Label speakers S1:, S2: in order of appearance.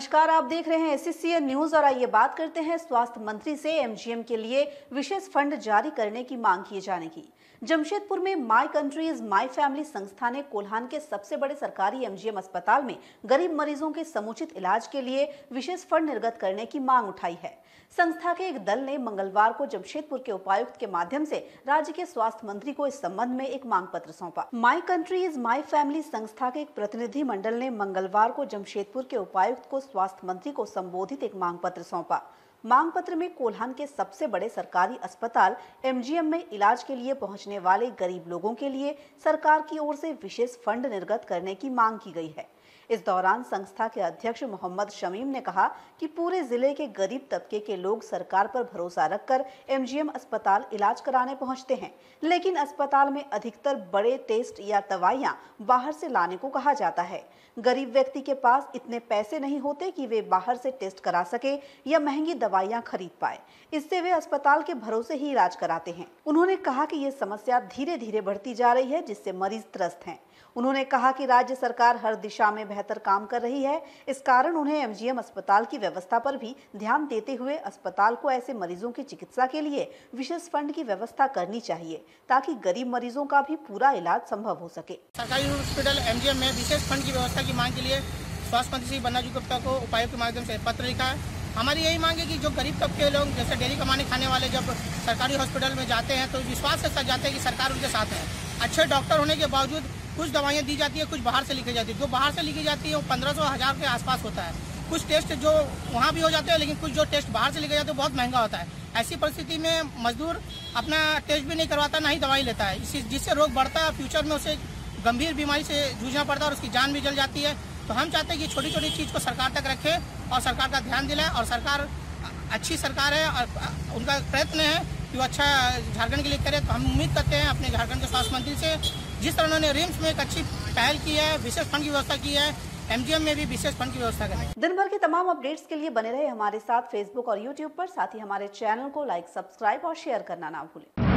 S1: नमस्कार, आप देख रहे हैं एससीएन न्यूज़ और आइए बात करते हैं स्वास्थ्य मंत्री से एमजीएम के लिए विशेष फंड जारी करने की मांग किए जाने की। जमशेदपुर में माई कंट्रीज़ माई फैमिली संस्था ने कोल्हान के सबसे बड़े सरकारी एमजीएम अस्पताल में गरीब मरीजों के समुचित इलाज के लिए विशेष फंड निर्गत करने की मांग उठाई है। संस्था के एक दल ने मंगलवार को जमशेदपुर के उपायुक्त के माध्यम से राज्य के स्वास्थ्य मंत्री को इस संबंध में एक मांग पत्र सौंपा। My country is my family संस्था के एक प्रतिनिधि मंडल ने मंगलवार को जमशेदपुर के उपायुक्त को स्वास्थ्य मंत्री को संबोधित एक मांग पत्र सौंपा। मांग पत्र में कोल्हान के सबसे बड़े सरकारी अस्पताल एमजीएम में इलाज के लिए पहुँचने वाले गरीब लोगों के लिए सरकार की ओर से विशेष फंड निर्गत करने की मांग की गई है। इस दौरान संस्था के अध्यक्ष मोहम्मद शमीम ने कहा कि पूरे ज़िले के गरीब तबके के लोग सरकार पर भरोसा रखकर एमजीएम अस्पताल इलाज कराने पहुँचते हैं। लेकिन अस्पताल में अधिकतर बड़े टेस्ट या दवाइयाँ बाहर से लाने को कहा जाता है। गरीब व्यक्ति के पास इतने पैसे नहीं होते कि वे बाहर से टेस्ट करा सके या महँगी दवाइयाँ खरीद पाए। इससे वे अस्पताल के भरोसे ही इलाज कराते हैं। उन्होंने कहा कि ये समस्या धीरे धीरे बढ़ती जा रही है, जिससे मरीज़ त्रस्त हैं। उन्होंने कहा कि राज्य सरकार हर दिशा में बेहतर काम कर रही है। इस कारण उन्हें एमजीएम अस्पताल की व्यवस्था पर भी ध्यान देते हुए अस्पताल को ऐसे मरीजों की चिकित्सा के लिए विशेष फंड की व्यवस्था करनी चाहिए, ताकि गरीब मरीजों का भी पूरा इलाज संभव हो सके।
S2: सरकारी हॉस्पिटल एमजीएम में विशेष फंड की व्यवस्था की मांग के लिए स्वास्थ्य मंत्री श्री बन्ना गुप्ता को उपायुक्त के माध्यम से पत्र लिखा है। हमारी यही मांग है कि जो गरीब तबके लोग, जैसे डेली कमाने खाने वाले जब सरकारी हॉस्पिटल में जाते हैं तो विश्वास के साथ जाते हैं कि सरकार उनके साथ है। अच्छे डॉक्टर होने के बावजूद कुछ दवाइयाँ दी जाती है, कुछ बाहर से लिखी जाती है। जो बाहर से लिखी जाती है, वो पंद्रह सौ, हज़ार के आसपास होता है। कुछ टेस्ट जो वहाँ भी हो जाते हैं, लेकिन कुछ जो टेस्ट बाहर से लिखे जाते हैं बहुत महँगा होता है। ऐसी परिस्थिति में मजदूर अपना टेस्ट भी नहीं करवाता, ना ही दवाई लेता है। इसी जिससे रोग बढ़ता है, फ्यूचर में उसे गंभीर बीमारी से जूझना पड़ता है और उसकी जान भी जल जाती है। तो हम चाहते हैं कि छोटी छोटी चीज़ को सरकार तक रखे और सरकार का ध्यान दिलाए और सरकार अच्छी सरकार है और उनका प्रयत्न है कि वो अच्छा झारखंड के लिए करे। तो हम उम्मीद करते हैं, अपने झारखंड के स्वास्थ्य मंत्री से जिस तरह उन्होंने रिम्स में एक अच्छी पहल की है, विशेष फंड की व्यवस्था की है, एमजीएम में भी विशेष फंड की व्यवस्था करें।
S1: दिन भर के तमाम अपडेट्स के लिए बने रहे हमारे साथ फेसबुक और यूट्यूब पर। साथ ही हमारे चैनल को लाइक, सब्सक्राइब और शेयर करना ना भूलें।